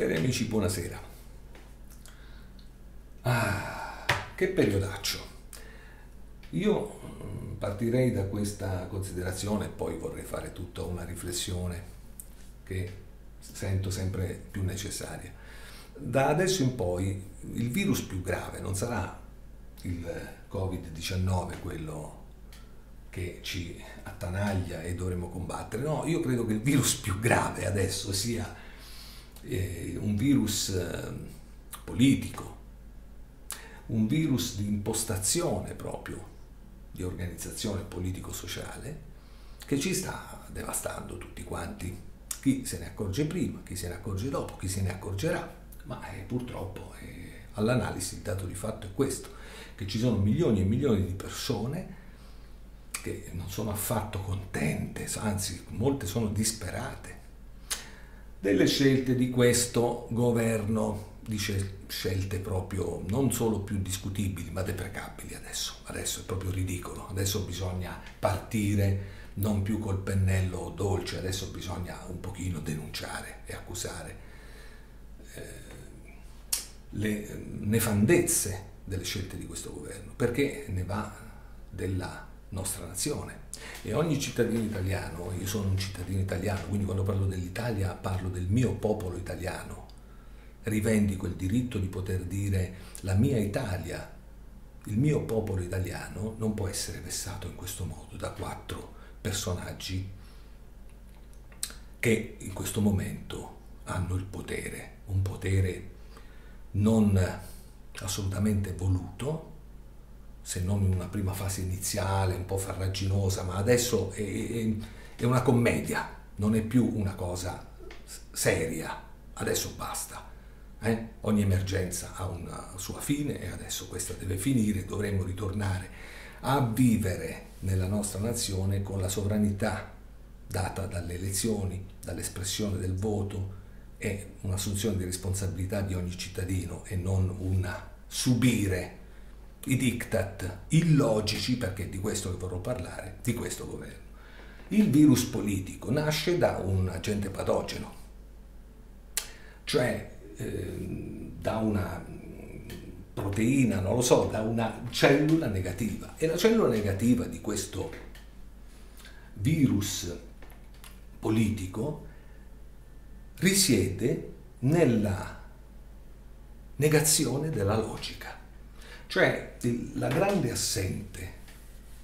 Cari amici, buonasera. Ah, che periodaccio. Io mm, partirei da questa considerazione e poi vorrei fare tutta una riflessione che sento sempre più necessaria. Da adesso in poi il virus più grave non sarà il Covid-19, quello che ci attanaglia e dovremo combattere. No, io credo che il virus più grave adesso sia eh, un virus eh, politico, un virus di impostazione proprio di organizzazione politico-sociale che ci sta devastando tutti quanti. Chi se ne accorge prima, chi se ne accorge dopo, chi se ne accorgerà, ma eh, purtroppo eh, all'analisi il dato di fatto è questo, che ci sono milioni e milioni di persone che non sono affatto contente, anzi molte sono disperate delle scelte di questo governo, di scelte proprio non solo più discutibili, ma deprecabili adesso. Adesso è proprio ridicolo, adesso bisogna partire non più col pennello dolce, adesso bisogna un pochino denunciare e accusare eh, le nefandezze delle scelte di questo governo, perché ne va della nostra nazione. E ogni cittadino italiano, io sono un cittadino italiano, quindi quando parlo dell'Italia parlo del mio popolo italiano, rivendico il diritto di poter dire la mia Italia, il mio popolo italiano non può essere vessato in questo modo da quattro personaggi che in questo momento hanno il potere, un potere non assolutamente voluto, se non in una prima fase iniziale un po' farraginosa, ma adesso è, è, è una commedia, non è più una cosa seria, adesso basta. Eh? Ogni emergenza ha una sua fine e adesso questa deve finire, dovremmo ritornare a vivere nella nostra nazione con la sovranità data dalle elezioni, dall'espressione del voto e un'assunzione di responsabilità di ogni cittadino e non un subire i diktat illogici, perché di questo che vorrò parlare, di questo governo. Il virus politico nasce da un agente patogeno, cioè eh, da una proteina, non lo so, da una cellula negativa. E la cellula negativa di questo virus politico risiede nella negazione della logica. Cioè la grande assente,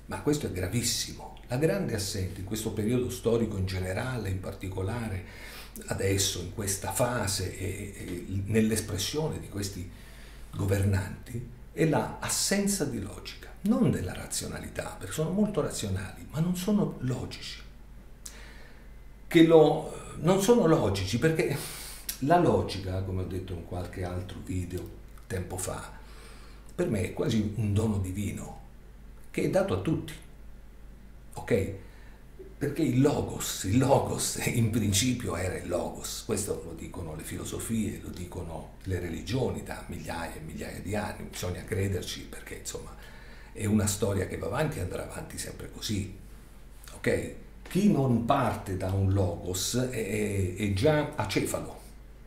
ma questo è gravissimo, la grande assente in questo periodo storico in generale, in particolare adesso, in questa fase e, nell'espressione di questi governanti, è l'assenza di logica, non della razionalità, perché sono molto razionali, ma non sono logici. Che lo, non sono logici perché la logica, come ho detto in qualche altro video tempo fa, per me è quasi un dono divino che è dato a tutti. Ok? Perché il logos, il logos in principio era il logos, questo lo dicono le filosofie, lo dicono le religioni da migliaia e migliaia di anni, bisogna crederci perché insomma è una storia che va avanti e andrà avanti sempre così. Ok? Chi non parte da un logos è, è già acefalo,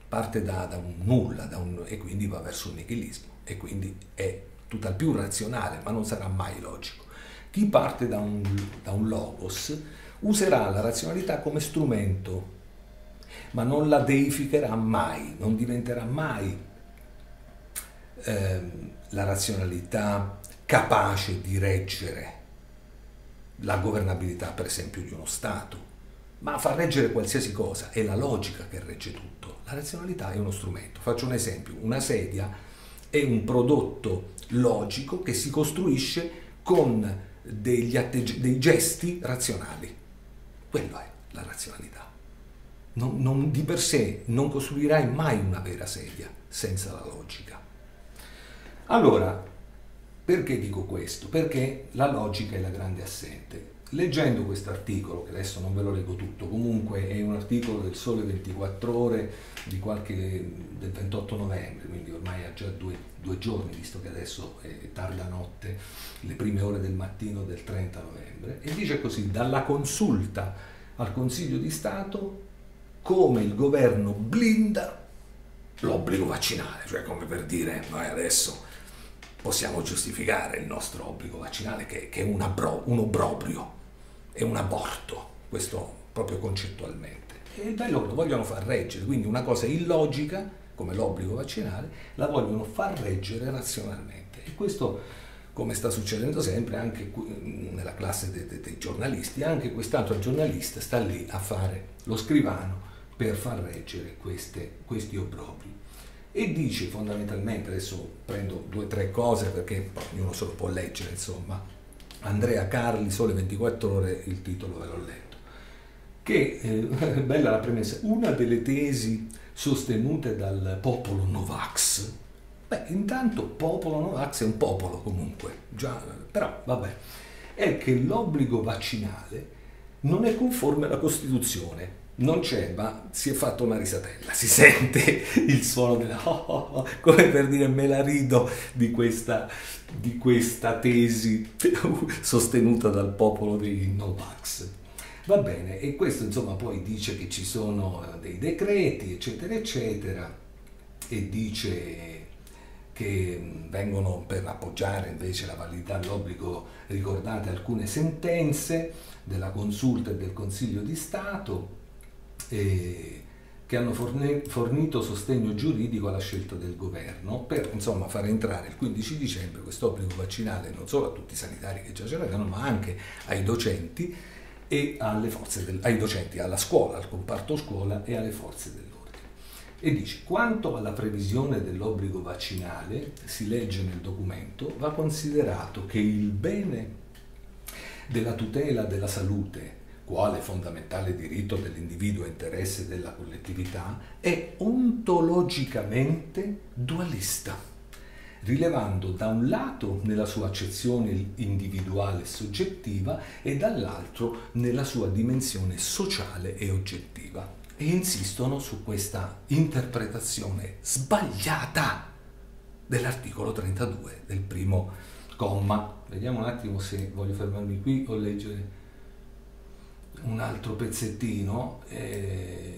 parte da, da un nulla da un, e quindi va verso un nichilismo e quindi è tutt'al più razionale, ma non sarà mai logico. Chi parte da un, da un logos userà la razionalità come strumento, ma non la deificherà mai, non diventerà mai eh, la razionalità capace di reggere la governabilità, per esempio, di uno Stato, ma fa reggere qualsiasi cosa, è la logica che regge tutto. La razionalità è uno strumento. Faccio un esempio, una sedia è un prodotto logico che si costruisce con dei gesti razionali. Quella è la razionalità. Non, non, di per sé non costruirai mai una vera sedia senza la logica. Allora, perché dico questo? Perché la logica è la grande assente. Leggendo questo articolo, che adesso non ve lo leggo tutto, comunque è un articolo del Sole 24 Ore qualche, del 28 novembre, quindi ormai ha già due, due giorni, visto che adesso è tarda notte, le prime ore del mattino del 30 novembre, e dice così, dalla consulta al Consiglio di Stato come il governo blinda l'obbligo vaccinale, cioè come per dire noi adesso possiamo giustificare il nostro obbligo vaccinale che, che è un, abbro, un obbrobrio, è un aborto, questo proprio concettualmente. E bello che lo vogliono far reggere, quindi una cosa illogica come l'obbligo vaccinale la vogliono far reggere razionalmente. E questo come sta succedendo sempre anche nella classe dei, dei, dei giornalisti, anche quest'altro giornalista sta lì a fare lo scrivano per far reggere queste, questi obbrobri. E dice fondamentalmente, adesso prendo due o tre cose perché ognuno se lo può leggere, insomma, Andrea Carli, Sole 24 ore, il titolo ve l'ho letto, che, eh, bella la premessa, una delle tesi sostenute dal popolo Novax, beh, intanto popolo Novax è un popolo comunque, già, però vabbè, è che l'obbligo vaccinale non è conforme alla Costituzione, non c'è, ma si è fatta una risatella, si sente il suono della oh, oh, oh, come per dire me la rido di questa, di questa tesi sostenuta dal popolo dei Novax. Va bene, e questo insomma poi dice che ci sono dei decreti, eccetera, eccetera, e dice che vengono per appoggiare invece la validità dell'obbligo ricordate alcune sentenze della consulta e del Consiglio di Stato eh, che hanno fornito sostegno giuridico alla scelta del governo per insomma, far entrare il 15 dicembre questo obbligo vaccinale non solo a tutti i sanitari che già ce l'avevano, ma anche ai docenti e alle forze del, ai docenti, alla scuola, al comparto scuola e alle forze dell'ordine. E dice, quanto alla previsione dell'obbligo vaccinale, si legge nel documento, va considerato che il bene della tutela della salute quale fondamentale diritto dell'individuo e interesse della collettività, è ontologicamente dualista, rilevando da un lato nella sua accezione individuale e soggettiva e dall'altro nella sua dimensione sociale e oggettiva. E insistono su questa interpretazione sbagliata dell'articolo 32 del primo comma. Vediamo un attimo se voglio fermarmi qui o leggere un altro pezzettino. E...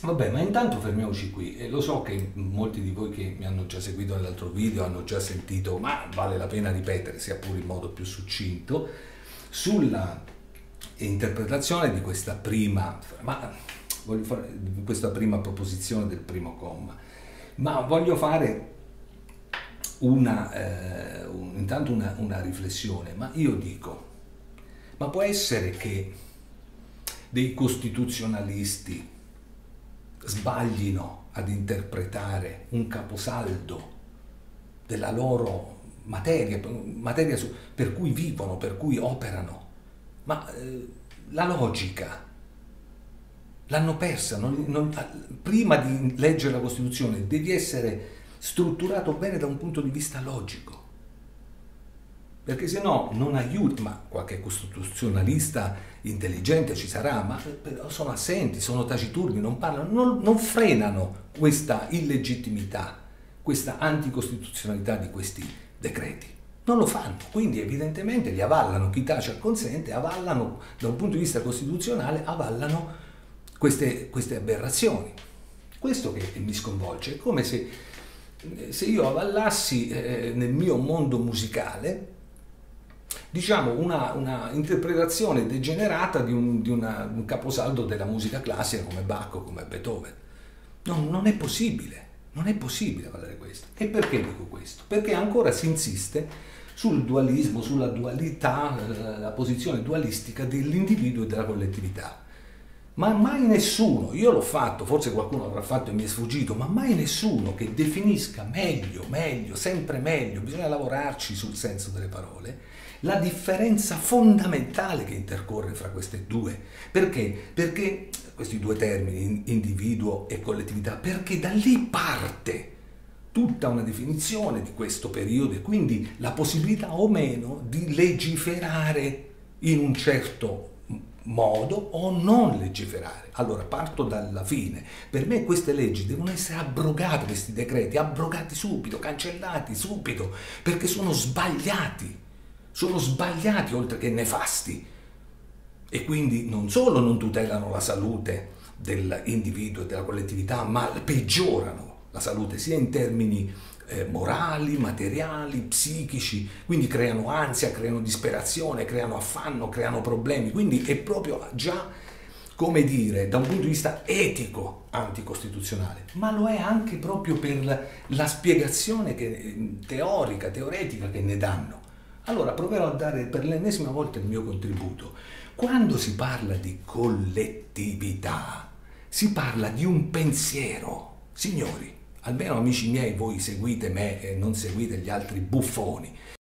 Vabbè, ma intanto fermiamoci qui. E lo so che molti di voi che mi hanno già seguito nell'altro video hanno già sentito, ma vale la pena ripetere, sia pure in modo più succinto, sulla interpretazione di questa prima, ma voglio fare, questa prima proposizione del primo comma. Ma voglio fare una, eh, un, intanto una, una riflessione, ma io dico, ma può essere che dei costituzionalisti sbaglino ad interpretare un caposaldo della loro materia, materia su, per cui vivono, per cui operano. Ma eh, la logica l'hanno persa. Non, non, prima di leggere la Costituzione devi essere strutturato bene da un punto di vista logico perché se no non aiuta, ma qualche costituzionalista intelligente ci sarà, ma sono assenti, sono taciturni, non parlano, non, non frenano questa illegittimità, questa anticostituzionalità di questi decreti. Non lo fanno, quindi evidentemente li avallano, chi tace acconsente, avallano da un punto di vista costituzionale, avallano queste, queste aberrazioni. Questo che mi sconvolge, è come se, se io avallassi eh, nel mio mondo musicale diciamo, una, una interpretazione degenerata di, un, di una, un, caposaldo della musica classica come Bach o come Beethoven. No, non è possibile, non è possibile valere questo. E perché dico questo? Perché ancora si insiste sul dualismo, sulla dualità, eh, la posizione dualistica dell'individuo e della collettività. Ma mai nessuno, io l'ho fatto, forse qualcuno l'avrà fatto e mi è sfuggito, ma mai nessuno che definisca meglio, meglio, sempre meglio, bisogna lavorarci sul senso delle parole, la differenza fondamentale che intercorre fra queste due. Perché? Perché questi due termini, individuo e collettività, perché da lì parte tutta una definizione di questo periodo e quindi la possibilità o meno di legiferare in un certo modo o non legiferare. Allora parto dalla fine. Per me queste leggi devono essere abrogate, questi decreti, abrogati subito, cancellati subito, perché sono sbagliati sono sbagliati oltre che nefasti e quindi non solo non tutelano la salute dell'individuo e della collettività, ma peggiorano la salute sia in termini eh, morali, materiali, psichici, quindi creano ansia, creano disperazione, creano affanno, creano problemi, quindi è proprio già, come dire, da un punto di vista etico anticostituzionale, ma lo è anche proprio per la spiegazione che, teorica, teoretica che ne danno. Allora proverò a dare per l'ennesima volta il mio contributo. Quando si parla di collettività, si parla di un pensiero. Signori, almeno amici miei voi seguite me e non seguite gli altri buffoni.